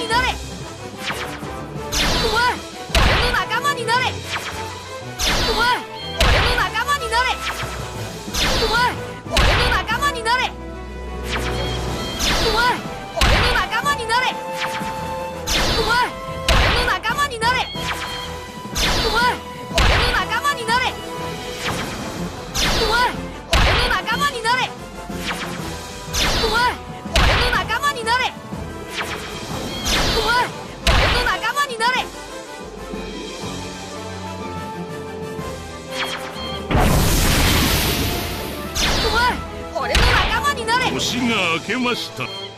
になれ。お前俺の仲間になれ。お前。年が明けました。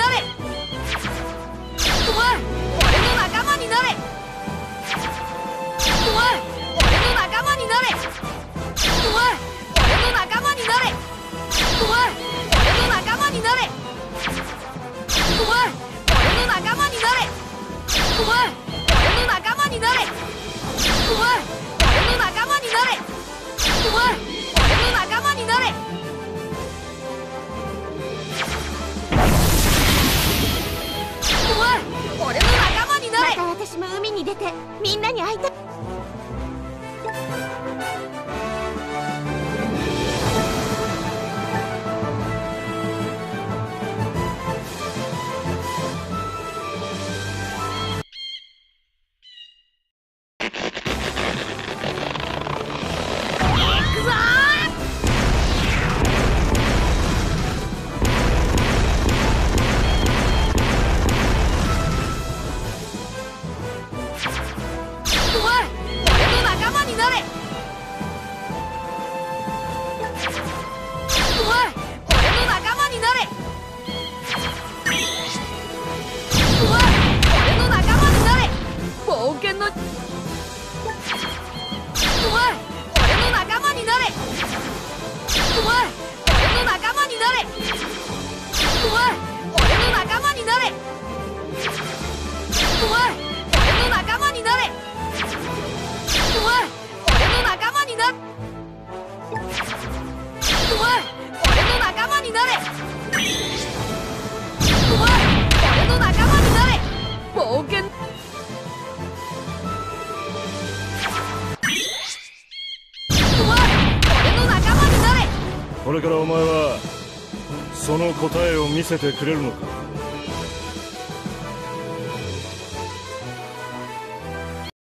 なれ。お前俺の仲間になれ。お前俺の仲間になれ。お前俺の仲間になれ。お前俺の仲間になれ。お前俺の仲間になれ。お前俺の仲間になれ。お前てみんなに会いたい。なれからお前はその答えを見せてくれるのか？